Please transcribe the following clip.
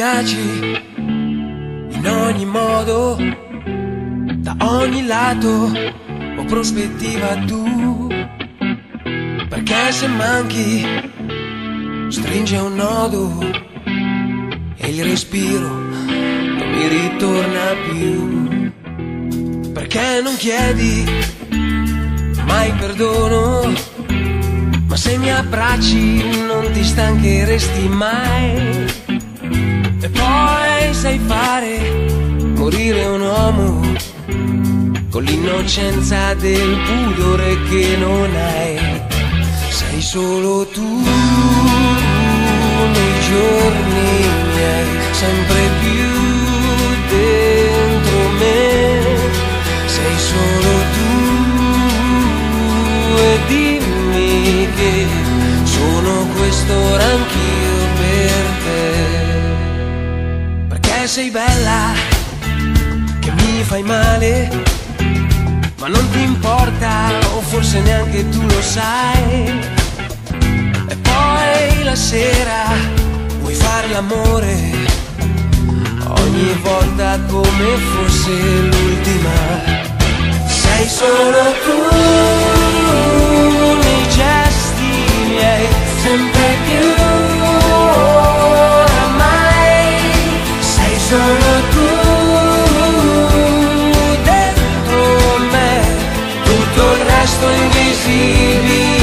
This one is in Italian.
piaci in ogni modo, da ogni lato o prospettiva tu. Perché se manchi, stringe un nodo e il respiro non mi ritorna più. Perché non chiedi mai perdono, ma se mi abbracci non ti stancheresti mai. E poi sai fare morire un uomo con l'innocenza del pudore che non hai. Sei solo tu nei giorni miei, sempre più dentro me. Sei solo tu e dimmi che sono questo ora Sei bella, che mi fai male, ma non ti importa, o forse neanche tu lo sai. E poi la sera vuoi fare l'amore, ogni volta come fosse l'ultima. Solo tu dentro me, tutto il resto invisibile.